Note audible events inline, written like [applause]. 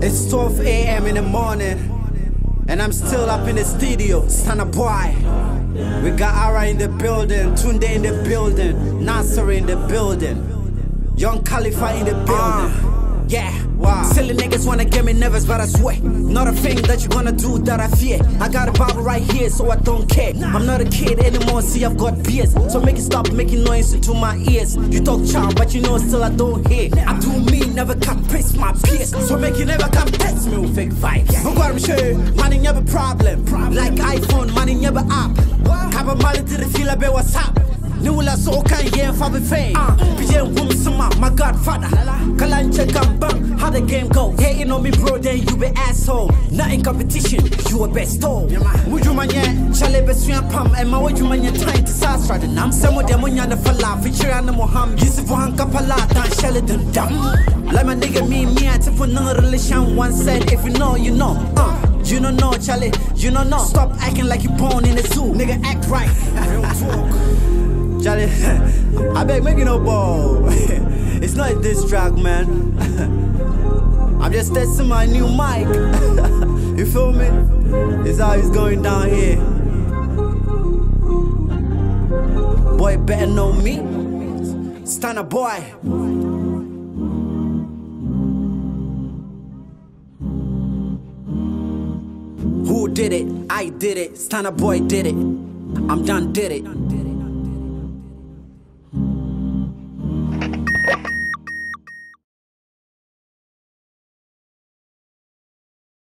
It's 12 a.m. in the morning, and I'm still up in the studio. StunnaBoy. We got Ara in the building, Tunde in the building, Nasser in the building, Young Khalifa in the building. Ah. yeah, wow. Silly niggas wanna get me nervous, but I swear, not a thing that you gonna do that I fear. I got a Bible right here, so I don't care. I'm not a kid anymore, see, I've got beers. So make it stop making noise into my ears. You talk child, but you know still I don't hear. I do never come piss my peers. So make you never come test me with fake vibes. No I'm sure, money never problem. Like iPhone, money never app. Kaba mali to the feel be what's up. Ni wula so kan yen fa be fame. Biye wum sama, my godfather. Kalanche kam bang, how the game go. Hating on me bro, then you be asshole. Not in competition, you a best oh. Muju manye, chale be suya pam. And my waju manye time to sasra the nam. Samo de munya na fala, feature an moham. Yisifu hanka pala, dan shell them dam. Like my nigga me, me, I tip no relation. One said, if you know, you know. Uh. You don't know, Charlie. You don't know. Stop acting like you born in the zoo. Nigga, act right. Charlie, [laughs] I beg, make you no ball. [laughs] it's not this track, man. [laughs] I'm just testing my new mic. you feel me? It's how it's going down here. Boy, better know me. StunnaBoy. Who did it? I did it. StunnaBoy did it. I'm done, did it.